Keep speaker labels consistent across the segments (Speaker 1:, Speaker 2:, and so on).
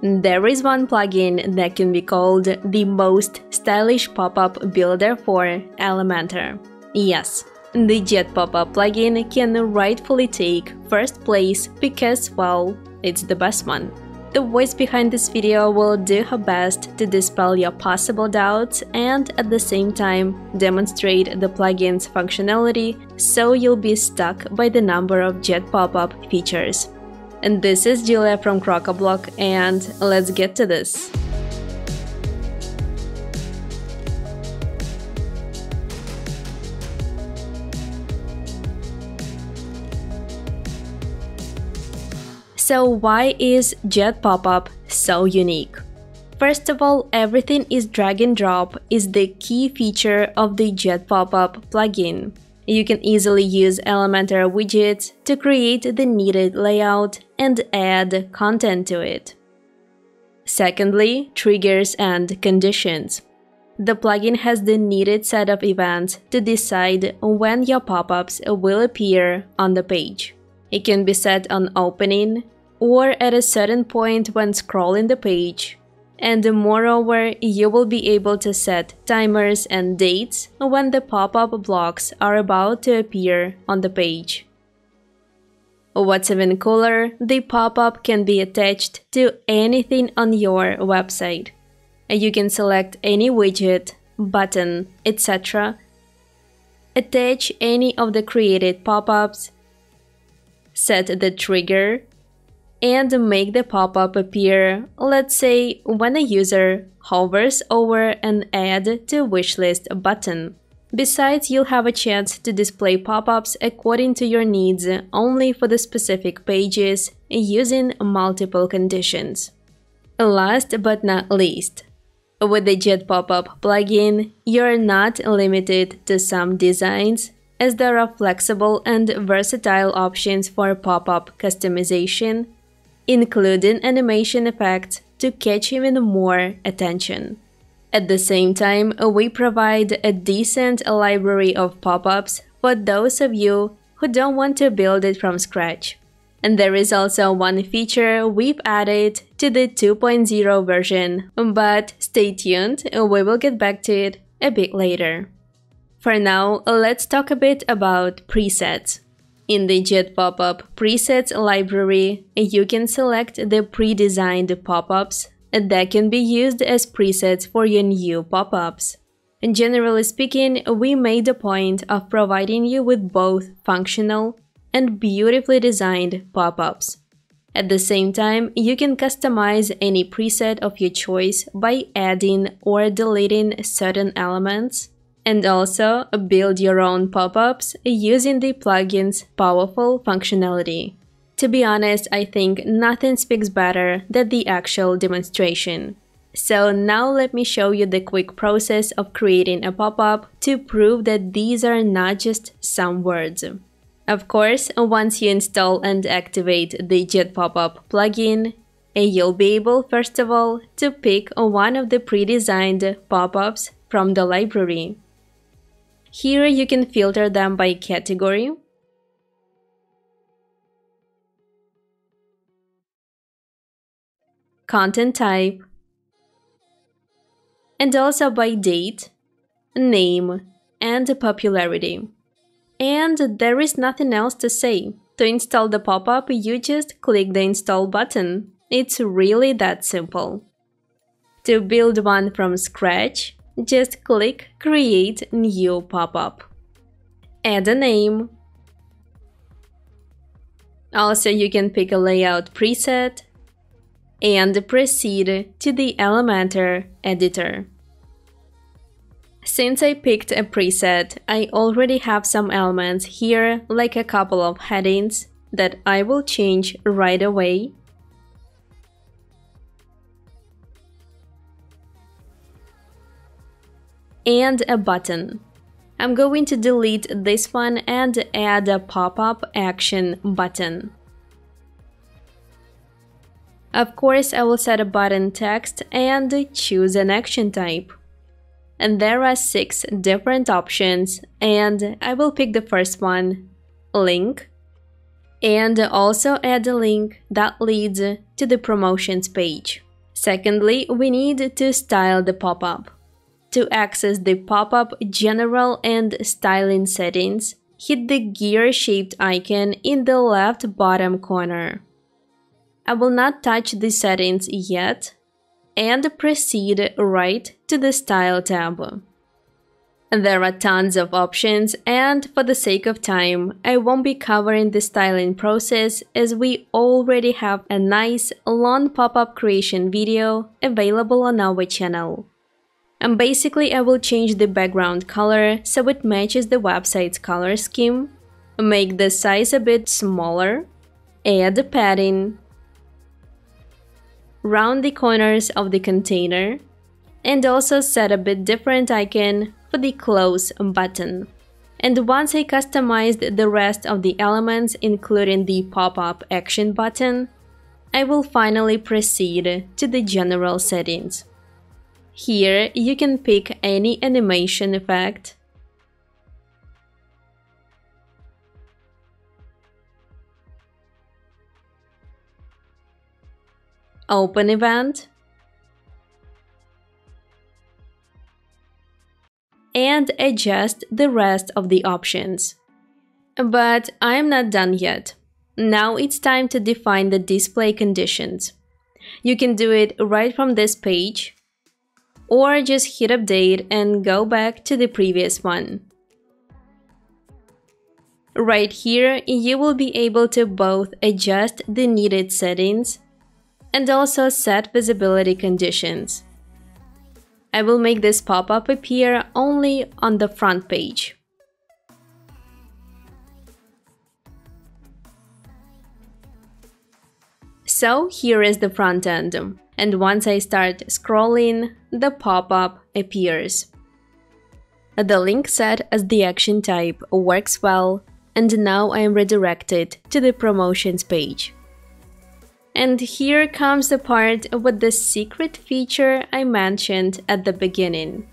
Speaker 1: There is one plugin that can be called the most stylish pop-up builder for Elementor. Yes, the Jet Pop-up plugin can rightfully take first place because, well, it's the best one. The voice behind this video will do her best to dispel your possible doubts and at the same time demonstrate the plugin's functionality so you'll be stuck by the number of Jet pop-up features. And this is Julia from Crocoblock and let's get to this. So why is Jet Pop-Up so unique? First of all, everything is drag and drop is the key feature of the Jet Pop-Up plugin. You can easily use Elementor widgets to create the needed layout and add content to it. Secondly, triggers and conditions. The plugin has the needed set of events to decide when your pop-ups will appear on the page. It can be set on opening, or at a certain point when scrolling the page. And moreover, you will be able to set timers and dates when the pop-up blocks are about to appear on the page. What's even cooler, the pop-up can be attached to anything on your website. You can select any widget, button, etc. Attach any of the created pop-ups, set the trigger, and make the pop-up appear, let's say, when a user hovers over an Add to Wishlist button. Besides, you'll have a chance to display pop-ups according to your needs only for the specific pages using multiple conditions. Last but not least, with the Jet Pop-Up plugin, you're not limited to some designs as there are flexible and versatile options for pop-up customization including animation effects to catch even more attention. At the same time, we provide a decent library of pop-ups for those of you who don't want to build it from scratch. And there is also one feature we've added to the 2.0 version, but stay tuned, we will get back to it a bit later. For now, let's talk a bit about presets. In the Jet Pop-Up Presets library, you can select the pre-designed pop-ups that can be used as presets for your new pop-ups. Generally speaking, we made a point of providing you with both functional and beautifully designed pop-ups. At the same time, you can customize any preset of your choice by adding or deleting certain elements and also build your own pop-ups using the plugin's powerful functionality. To be honest, I think nothing speaks better than the actual demonstration. So now let me show you the quick process of creating a pop-up to prove that these are not just some words. Of course, once you install and activate the Jet Pop-Up plugin, you'll be able, first of all, to pick one of the pre-designed pop-ups from the library. Here you can filter them by category. Content type. And also by date, name, and popularity. And there is nothing else to say. To install the pop-up, you just click the install button. It's really that simple. To build one from scratch, just click Create New Pop-up. Add a name. Also, you can pick a layout preset and proceed to the Elementor editor. Since I picked a preset, I already have some elements here, like a couple of headings, that I will change right away and a button. I'm going to delete this one and add a pop-up action button. Of course, I will set a button text and choose an action type. And there are six different options and I will pick the first one, link, and also add a link that leads to the promotions page. Secondly, we need to style the pop-up. To access the pop-up general and styling settings, hit the gear-shaped icon in the left bottom corner. I will not touch the settings yet and proceed right to the Style tab. There are tons of options and for the sake of time, I won't be covering the styling process as we already have a nice long pop-up creation video available on our channel. And basically I will change the background color so it matches the website's color scheme, make the size a bit smaller, add padding, round the corners of the container, and also set a bit different icon for the close button. And once I customized the rest of the elements including the pop-up action button, I will finally proceed to the general settings. Here you can pick any animation effect, open event, and adjust the rest of the options. But I'm not done yet. Now it's time to define the display conditions. You can do it right from this page, or just hit update and go back to the previous one. Right here, you will be able to both adjust the needed settings and also set visibility conditions. I will make this pop-up appear only on the front page. So here is the front end, and once I start scrolling, the pop-up appears. The link set as the action type works well, and now I am redirected to the promotions page. And here comes the part with the secret feature I mentioned at the beginning.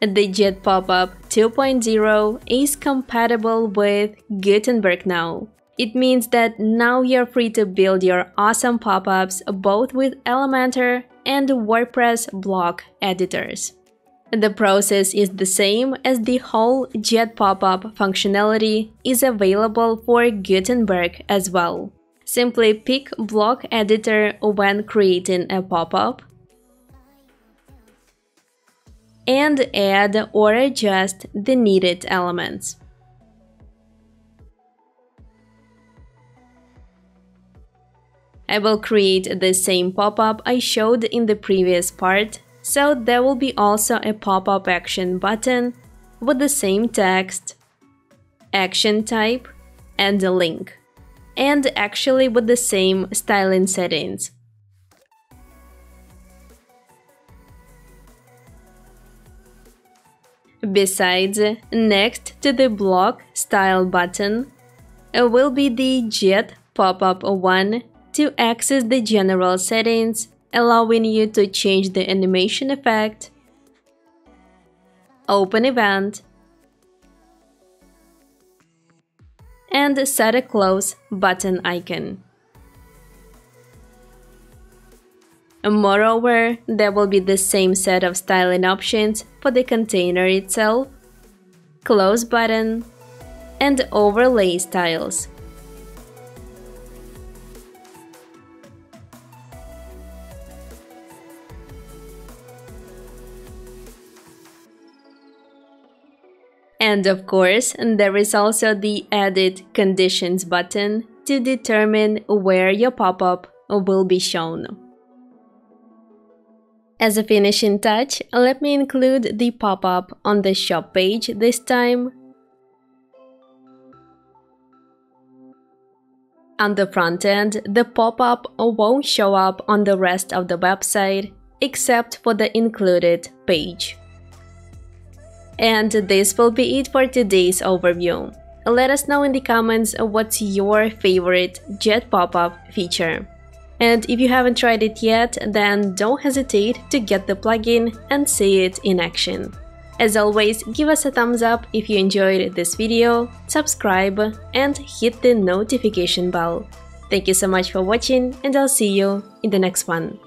Speaker 1: The Jet Pop-Up 2.0 is compatible with Gutenberg now. It means that now you're free to build your awesome pop-ups both with Elementor and WordPress block editors. The process is the same as the whole Jet pop-up functionality is available for Gutenberg as well. Simply pick Block Editor when creating a pop-up and add or adjust the needed elements. I will create the same pop-up I showed in the previous part, so there will be also a pop-up action button with the same text, action type, and a link and actually with the same styling settings. Besides, next to the block style button uh, will be the Jet pop-up one to access the general settings, allowing you to change the animation effect, open event, and set a close button icon. Moreover, there will be the same set of styling options for the container itself, close button, and overlay styles. And of course, there is also the Edit Conditions button to determine where your pop-up will be shown. As a finishing touch, let me include the pop-up on the shop page this time. On the front end, the pop-up won't show up on the rest of the website except for the included page. And this will be it for today's overview. Let us know in the comments what's your favorite Jet pop-up feature. And if you haven't tried it yet, then don't hesitate to get the plugin and see it in action. As always, give us a thumbs up if you enjoyed this video, subscribe, and hit the notification bell. Thank you so much for watching, and I'll see you in the next one.